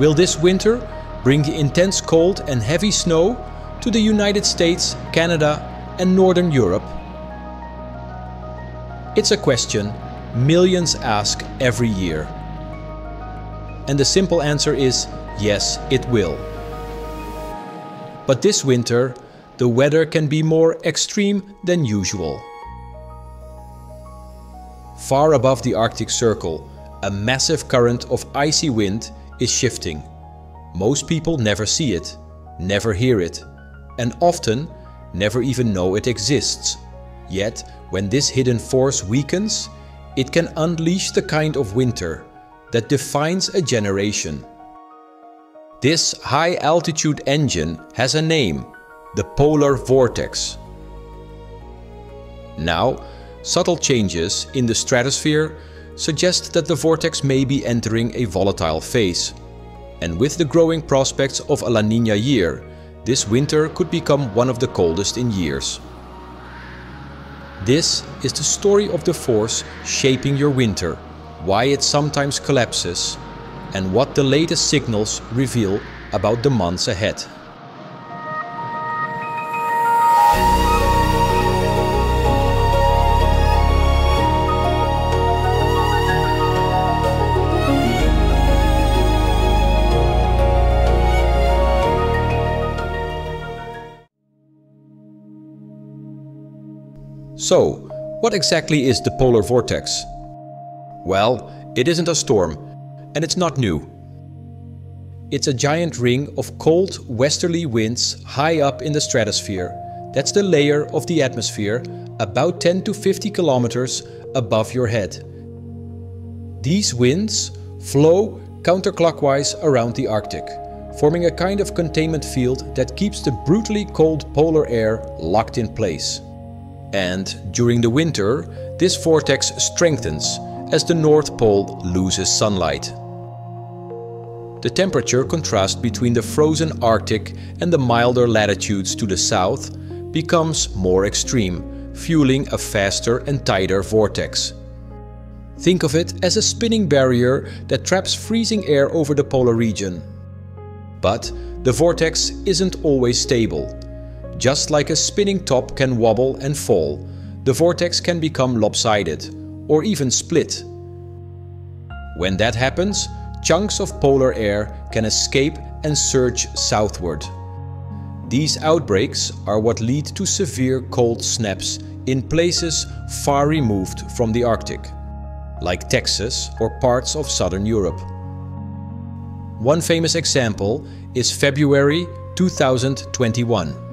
Will this winter bring the intense cold and heavy snow to the United States, Canada and Northern Europe? It's a question millions ask every year. And the simple answer is yes, it will. But this winter, the weather can be more extreme than usual. Far above the Arctic Circle, a massive current of icy wind is shifting. Most people never see it, never hear it, and often never even know it exists. Yet, when this hidden force weakens, it can unleash the kind of winter that defines a generation. This high altitude engine has a name, the polar vortex. Now, subtle changes in the stratosphere suggest that the vortex may be entering a volatile phase. And with the growing prospects of a La Nina year, this winter could become one of the coldest in years. This is the story of the force shaping your winter, why it sometimes collapses, and what the latest signals reveal about the months ahead. So, what exactly is the polar vortex? Well, it isn't a storm, and it's not new. It's a giant ring of cold westerly winds high up in the stratosphere. That's the layer of the atmosphere about 10 to 50 kilometers above your head. These winds flow counterclockwise around the Arctic, forming a kind of containment field that keeps the brutally cold polar air locked in place. And during the winter, this vortex strengthens as the North Pole loses sunlight. The temperature contrast between the frozen Arctic and the milder latitudes to the south becomes more extreme, fueling a faster and tighter vortex. Think of it as a spinning barrier that traps freezing air over the polar region. But the vortex isn't always stable. Just like a spinning top can wobble and fall, the vortex can become lopsided or even split. When that happens, chunks of polar air can escape and surge southward. These outbreaks are what lead to severe cold snaps in places far removed from the Arctic, like Texas or parts of southern Europe. One famous example is February 2021.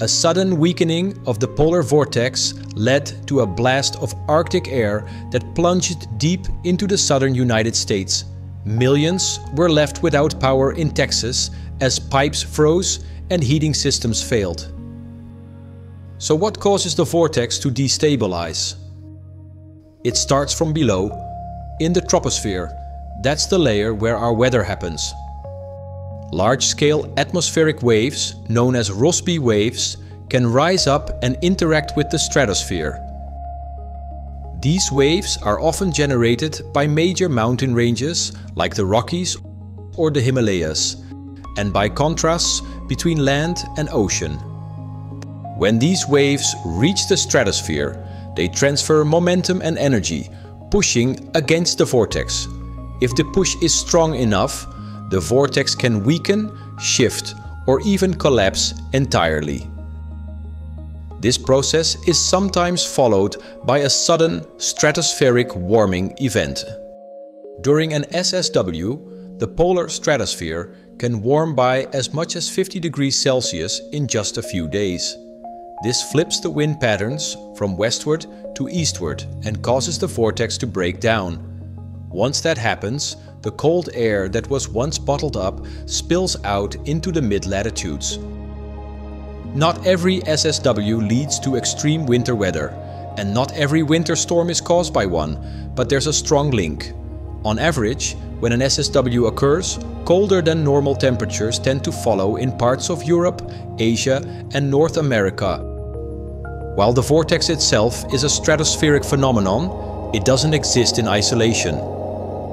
A sudden weakening of the polar vortex led to a blast of Arctic air that plunged deep into the southern United States. Millions were left without power in Texas as pipes froze and heating systems failed. So what causes the vortex to destabilize? It starts from below, in the troposphere. That's the layer where our weather happens. Large-scale atmospheric waves, known as Rossby waves, can rise up and interact with the stratosphere. These waves are often generated by major mountain ranges like the Rockies or the Himalayas, and by contrasts between land and ocean. When these waves reach the stratosphere, they transfer momentum and energy, pushing against the vortex. If the push is strong enough, the vortex can weaken, shift or even collapse entirely. This process is sometimes followed by a sudden stratospheric warming event. During an SSW, the polar stratosphere can warm by as much as 50 degrees Celsius in just a few days. This flips the wind patterns from westward to eastward and causes the vortex to break down. Once that happens, the cold air that was once bottled up spills out into the mid-latitudes. Not every SSW leads to extreme winter weather, and not every winter storm is caused by one, but there's a strong link. On average, when an SSW occurs, colder than normal temperatures tend to follow in parts of Europe, Asia and North America. While the vortex itself is a stratospheric phenomenon, it doesn't exist in isolation.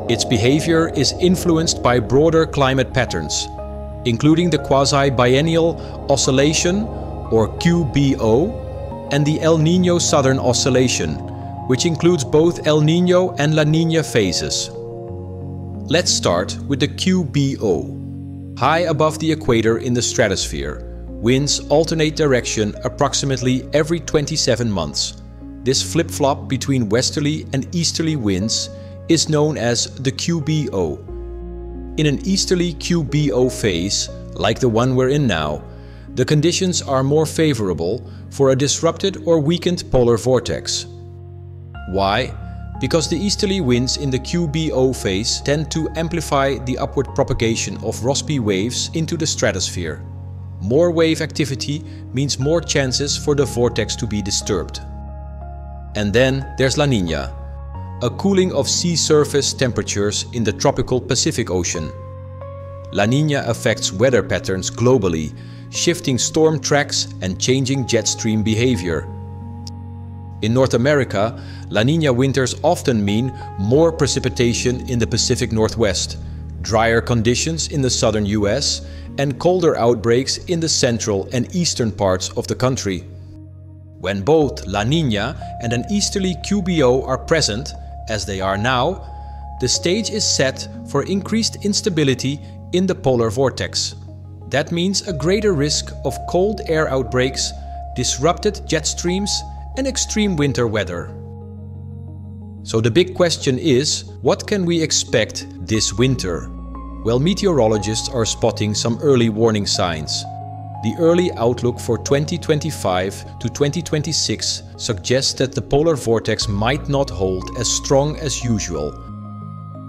Its behavior is influenced by broader climate patterns, including the quasi-biennial oscillation, or QBO, and the El Niño Southern Oscillation, which includes both El Niño and La Niña phases. Let's start with the QBO. High above the equator in the stratosphere, winds alternate direction approximately every 27 months. This flip-flop between westerly and easterly winds is known as the QBO. In an easterly QBO phase, like the one we're in now, the conditions are more favorable for a disrupted or weakened polar vortex. Why? Because the easterly winds in the QBO phase tend to amplify the upward propagation of Rossby waves into the stratosphere. More wave activity means more chances for the vortex to be disturbed. And then there's La Nina, a cooling of sea surface temperatures in the tropical Pacific Ocean. La Nina affects weather patterns globally, shifting storm tracks and changing jet stream behavior. In North America, La Nina winters often mean more precipitation in the Pacific Northwest, drier conditions in the southern US, and colder outbreaks in the central and eastern parts of the country. When both La Nina and an easterly QBO are present, as they are now, the stage is set for increased instability in the polar vortex. That means a greater risk of cold air outbreaks, disrupted jet streams and extreme winter weather. So the big question is, what can we expect this winter? Well, meteorologists are spotting some early warning signs. The early outlook for 2025 to 2026 suggests that the polar vortex might not hold as strong as usual.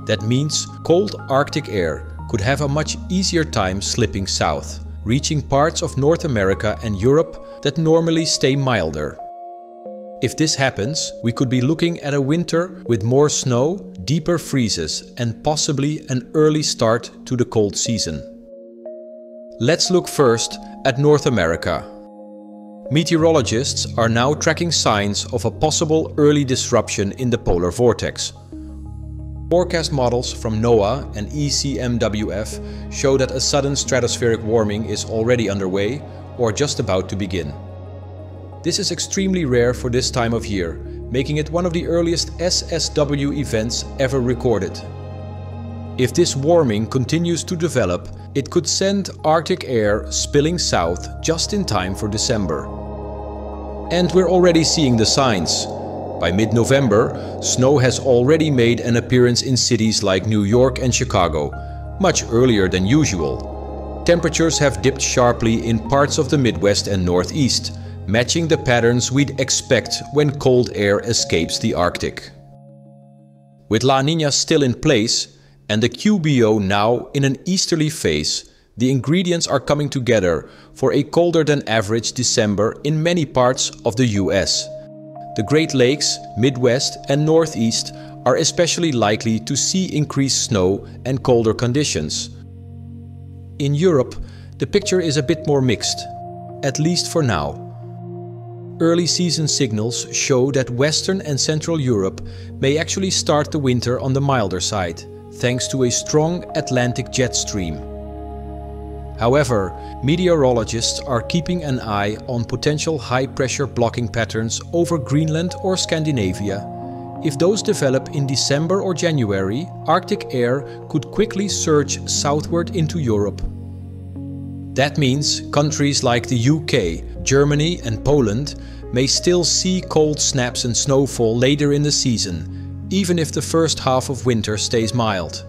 That means cold Arctic air could have a much easier time slipping south, reaching parts of North America and Europe that normally stay milder. If this happens, we could be looking at a winter with more snow, deeper freezes and possibly an early start to the cold season. Let's look first at North America. Meteorologists are now tracking signs of a possible early disruption in the polar vortex. Forecast models from NOAA and ECMWF show that a sudden stratospheric warming is already underway or just about to begin. This is extremely rare for this time of year, making it one of the earliest SSW events ever recorded. If this warming continues to develop, it could send Arctic air spilling south just in time for December. And we're already seeing the signs. By mid-November, snow has already made an appearance in cities like New York and Chicago, much earlier than usual. Temperatures have dipped sharply in parts of the Midwest and Northeast, matching the patterns we'd expect when cold air escapes the Arctic. With La Nina still in place and the QBO now in an easterly phase, the ingredients are coming together for a colder than average December in many parts of the US. The Great Lakes, Midwest and Northeast are especially likely to see increased snow and colder conditions. In Europe, the picture is a bit more mixed, at least for now. Early season signals show that Western and Central Europe may actually start the winter on the milder side, thanks to a strong Atlantic jet stream. However, meteorologists are keeping an eye on potential high-pressure blocking patterns over Greenland or Scandinavia. If those develop in December or January, Arctic air could quickly surge southward into Europe. That means countries like the UK, Germany and Poland may still see cold snaps and snowfall later in the season, even if the first half of winter stays mild.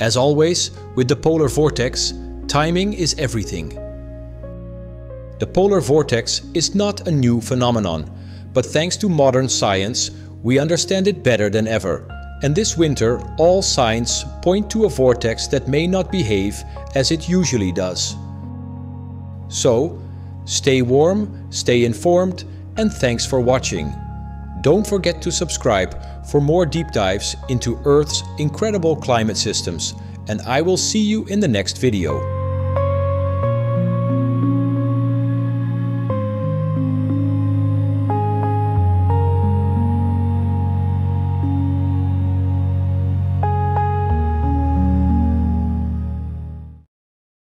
As always, with the polar vortex, Timing is everything. The polar vortex is not a new phenomenon, but thanks to modern science, we understand it better than ever. And this winter, all signs point to a vortex that may not behave as it usually does. So, stay warm, stay informed, and thanks for watching. Don't forget to subscribe for more deep dives into Earth's incredible climate systems, and I will see you in the next video.